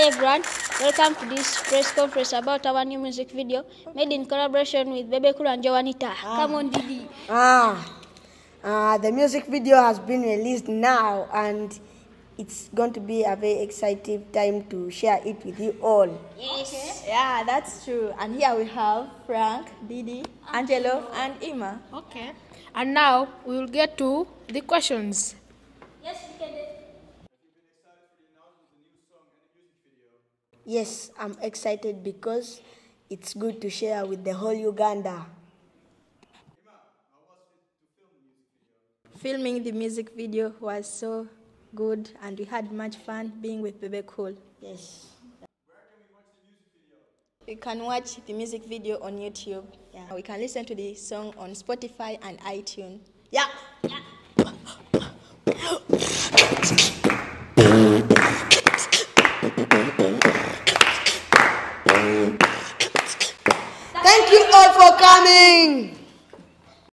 everyone, welcome to this press conference about our new music video made in collaboration with Bebe Cool and Joanita. Come on, Didi. Ah, uh, the music video has been released now and it's going to be a very exciting time to share it with you all. Yes. Yeah, that's true. And here we have Frank, Didi, Angelo, and Ima. Okay. And now we will get to the questions. Yes, we can. Yes, I'm excited because it's good to share with the whole Uganda. Filming the music video was so good and we had much fun being with Bebe Cool. Yes. You can watch the music video on YouTube. Yeah. We can listen to the song on Spotify and iTunes. Yeah. Thank you all for coming.